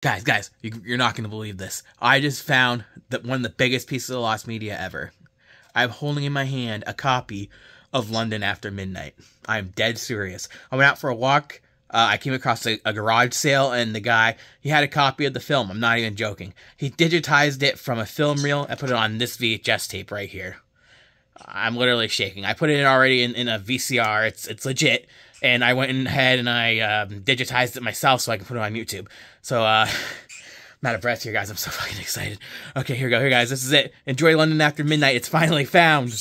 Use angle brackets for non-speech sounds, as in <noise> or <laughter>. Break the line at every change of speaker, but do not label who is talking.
Guys, guys, you, you're not going to believe this. I just found that one of the biggest pieces of lost media ever. I'm holding in my hand a copy of London After Midnight. I'm dead serious. I went out for a walk. Uh, I came across a, a, garage sale, and the guy he had a copy of the film. I'm not even joking. He digitized it from a film reel and put it on this VHS tape right here. I'm literally shaking. I put it in already in, in a VCR. It's it's legit and I went ahead and I um, digitized it myself so I can put it on YouTube. So, uh, <laughs> I'm out of breath here, guys. I'm so <laughs> fucking excited. Okay, here we go. Here, guys. This is it. Enjoy London After Midnight. It's finally found.